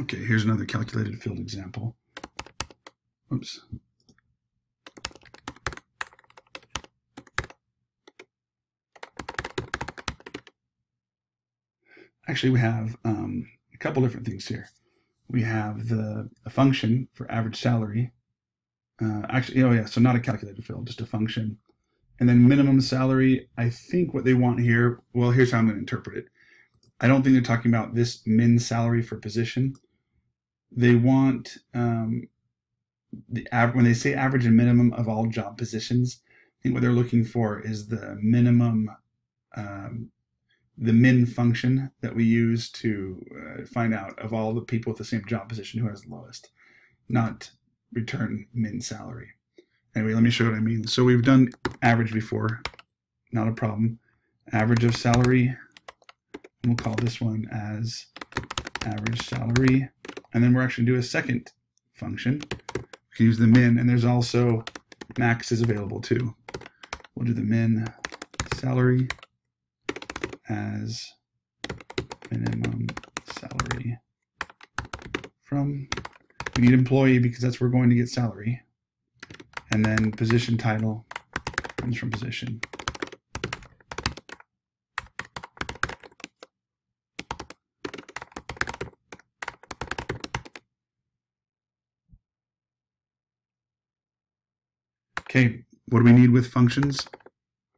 Okay, here's another calculated field example. Oops. Actually, we have um, a couple different things here. We have the a function for average salary. Uh, actually, oh yeah, so not a calculated field, just a function. And then minimum salary, I think what they want here, well, here's how I'm going to interpret it. I don't think they're talking about this min salary for position. They want um, the when they say average and minimum of all job positions. I think what they're looking for is the minimum, um, the min function that we use to uh, find out of all the people with the same job position who has the lowest, not return min salary. Anyway, let me show what I mean. So we've done average before, not a problem. Average of salary, we'll call this one as average salary. And then we're actually do a second function. We can use the min, and there's also max is available too. We'll do the min salary as minimum salary from, we need employee because that's where we're going to get salary. And then position title comes from position. Okay, what do we need with functions?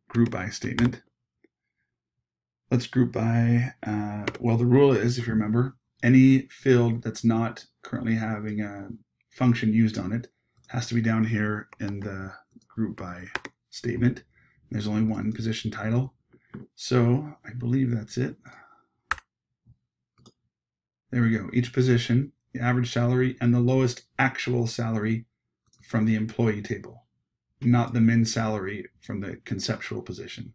Group by statement. Let's group by, uh, well, the rule is, if you remember, any field that's not currently having a function used on it has to be down here in the group by statement. There's only one position title. So I believe that's it. There we go. Each position, the average salary, and the lowest actual salary from the employee table, not the min salary from the conceptual position.